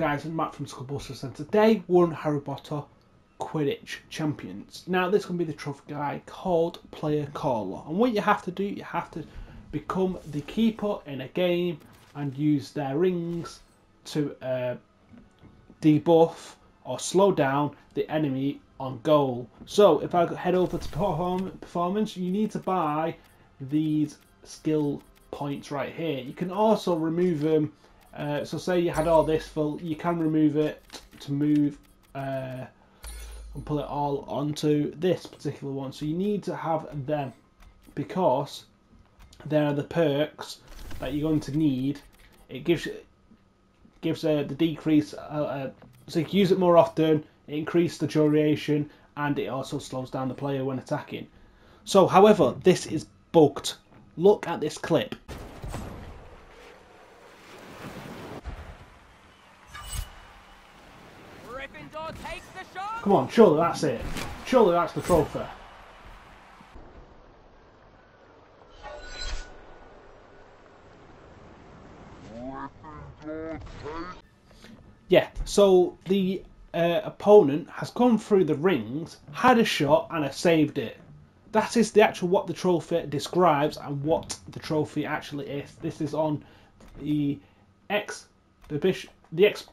guys, Matt from Skullbuster Centre. Day one Harry Potter Quidditch Champions. Now, this to be the trophy guy called Playcaller. And what you have to do, you have to become the keeper in a game and use their rings to uh, debuff or slow down the enemy on goal. So, if I head over to perform- performance, you need to buy these skill points right here. You can also remove them. Uh, so, say you had all this full, you can remove it to move uh, and pull it all onto this particular one. So, you need to have them because there are the perks that you're going to need. It gives gives uh, the decrease, uh, uh, so you can use it more often. It increases the duration, and it also slows down the player when attacking. So, however, this is bugged. Look at this clip. Gryffindor takes the shot. Come on, surely that's it. Surely that's the trophy. Yeah, so the uh, opponent has gone through the rings, had a shot, and has saved it. That is the actual what the trophy describes and what the trophy actually is. This is on the X, the bishop, the X.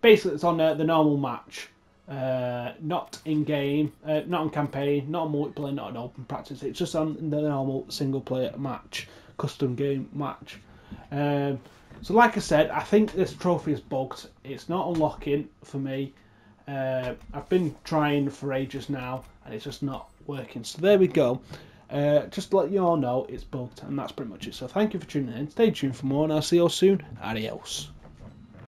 Basically, it's on uh, the normal match, uh, not in game, uh, not on campaign, not on multiplayer, not on open practice. It's just on the normal single player match, custom game match. Um, so, like I said, I think this trophy is bugged. It's not unlocking for me. Uh, I've been trying for ages now, and it's just not working. So there we go. Uh, just to let you all know, it's bugged, and that's pretty much it. So thank you for tuning in. Stay tuned for more, and I'll see you all soon. Adios.